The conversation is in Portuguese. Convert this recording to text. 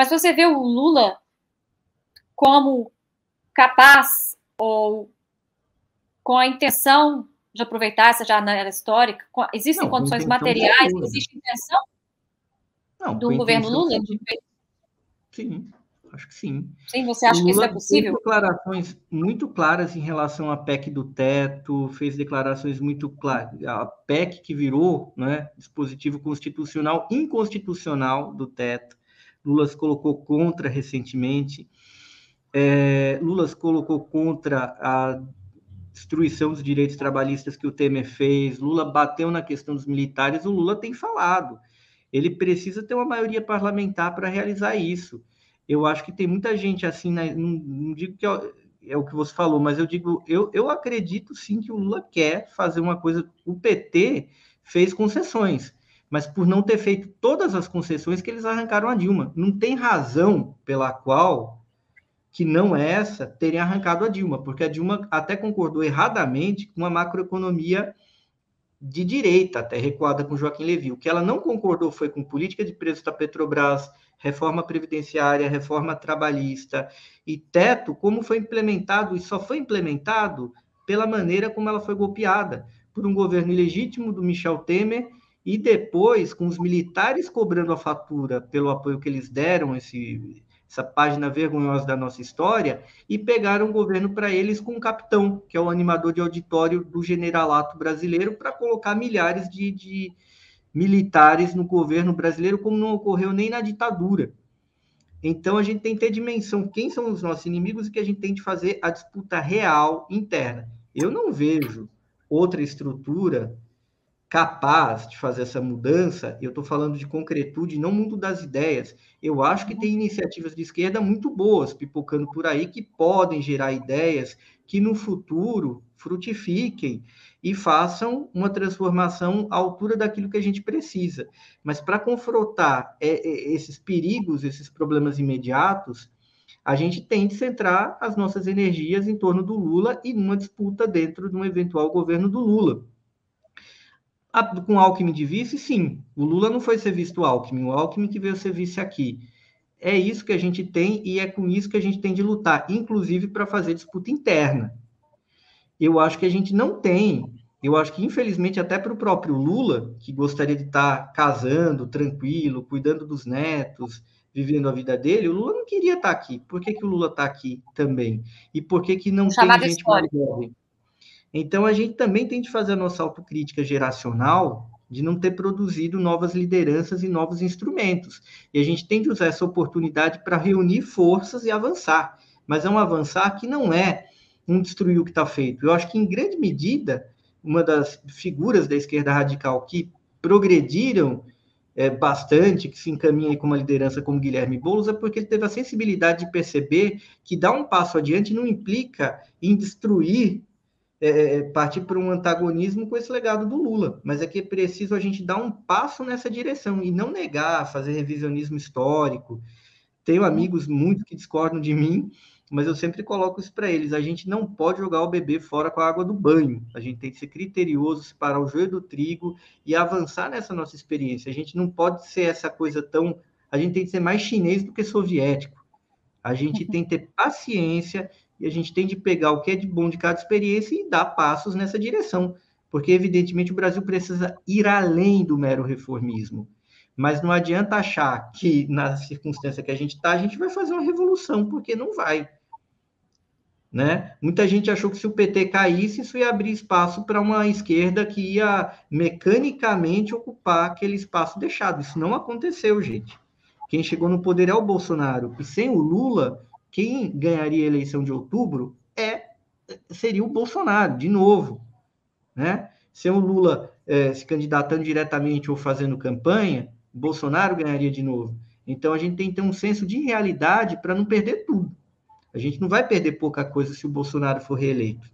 Mas você vê o Lula como capaz ou com a intenção de aproveitar essa janela histórica? Existem não, condições materiais, existe intenção não, do governo Lula? Sim, acho que sim. Sim, você acha que isso é possível? Fez declarações muito claras em relação à PEC do teto, fez declarações muito claras. A PEC que virou né, dispositivo constitucional inconstitucional do teto. Lula se colocou contra recentemente. É, Lula se colocou contra a destruição dos direitos trabalhistas que o Temer fez, Lula bateu na questão dos militares, o Lula tem falado. Ele precisa ter uma maioria parlamentar para realizar isso. Eu acho que tem muita gente assim, né? não, não, digo que é, é, o que você falou, mas eu digo, eu, eu acredito sim que o Lula quer fazer uma coisa. O PT fez concessões, mas por não ter feito todas as concessões que eles arrancaram a Dilma. Não tem razão pela qual que não é essa, teria arrancado a Dilma, porque a Dilma até concordou erradamente com uma macroeconomia de direita, até recuada com Joaquim Levy. O que ela não concordou foi com política de preço da Petrobras, reforma previdenciária, reforma trabalhista e teto, como foi implementado, e só foi implementado pela maneira como ela foi golpeada, por um governo ilegítimo do Michel Temer, e depois com os militares cobrando a fatura pelo apoio que eles deram esse essa página vergonhosa da nossa história, e pegaram o governo para eles com o capitão, que é o animador de auditório do generalato brasileiro, para colocar milhares de, de militares no governo brasileiro, como não ocorreu nem na ditadura. Então a gente tem que ter dimensão quem são os nossos inimigos e que a gente tem de fazer a disputa real interna. Eu não vejo outra estrutura capaz de fazer essa mudança, eu estou falando de concretude, não mundo das ideias. Eu acho que tem iniciativas de esquerda muito boas pipocando por aí que podem gerar ideias que no futuro frutifiquem e façam uma transformação à altura daquilo que a gente precisa. Mas para confrontar é, é, esses perigos, esses problemas imediatos, a gente tem de centrar as nossas energias em torno do Lula e numa disputa dentro de um eventual governo do Lula com Alckmin de vice, sim. O Lula não foi ser visto Alckmin, o Alckmin que veio ser vice aqui. É isso que a gente tem e é com isso que a gente tem de lutar, inclusive para fazer disputa interna. Eu acho que a gente não tem, eu acho que infelizmente até para o próprio Lula, que gostaria de estar tá casando, tranquilo, cuidando dos netos, vivendo a vida dele, o Lula não queria estar tá aqui. Por que, que o Lula está aqui também? E por que, que não tem gente mais jovem? Então, a gente também tem de fazer a nossa autocrítica geracional de não ter produzido novas lideranças e novos instrumentos. E a gente tem de usar essa oportunidade para reunir forças e avançar. Mas é um avançar que não é um destruir o que está feito. Eu acho que, em grande medida, uma das figuras da esquerda radical que progrediram é, bastante, que se encaminha com uma liderança como Guilherme Boulos, é porque ele teve a sensibilidade de perceber que dar um passo adiante não implica em destruir é, partir para um antagonismo com esse legado do Lula, mas é que é preciso a gente dar um passo nessa direção e não negar, fazer revisionismo histórico. Tenho amigos muito que discordam de mim, mas eu sempre coloco isso para eles. A gente não pode jogar o bebê fora com a água do banho. A gente tem que ser criterioso, separar o joio do trigo e avançar nessa nossa experiência. A gente não pode ser essa coisa tão. A gente tem que ser mais chinês do que soviético. A gente tem que ter paciência e a gente tem de pegar o que é de bom de cada experiência e dar passos nessa direção, porque evidentemente o Brasil precisa ir além do mero reformismo. Mas não adianta achar que na circunstância que a gente está, a gente vai fazer uma revolução, porque não vai. Né? Muita gente achou que se o PT caísse, isso ia abrir espaço para uma esquerda que ia mecanicamente ocupar aquele espaço deixado. Isso não aconteceu, gente. Quem chegou no poder é o Bolsonaro. E sem o Lula, quem ganharia a eleição de outubro é seria o Bolsonaro, de novo. Né? Se o Lula é, se candidatando diretamente ou fazendo campanha, Bolsonaro ganharia de novo. Então a gente tem que ter um senso de realidade para não perder tudo. A gente não vai perder pouca coisa se o Bolsonaro for reeleito.